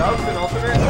Dat was wel te.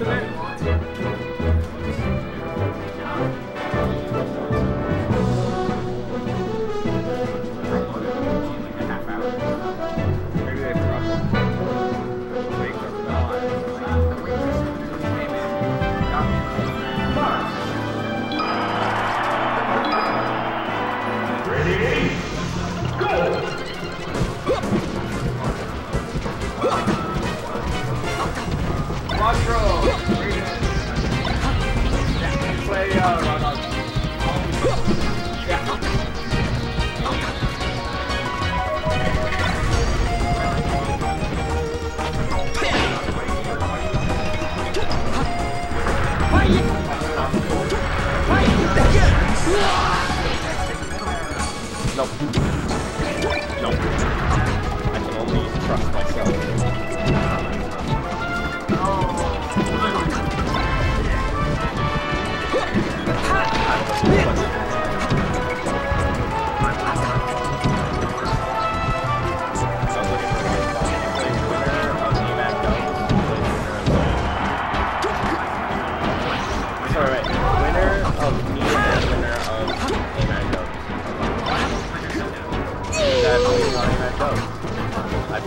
这边。Nope.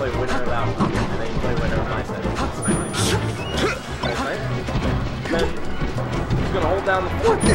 play winner of that one, and then you play winner of my set. That's right. Then, he's gonna hold down the fort.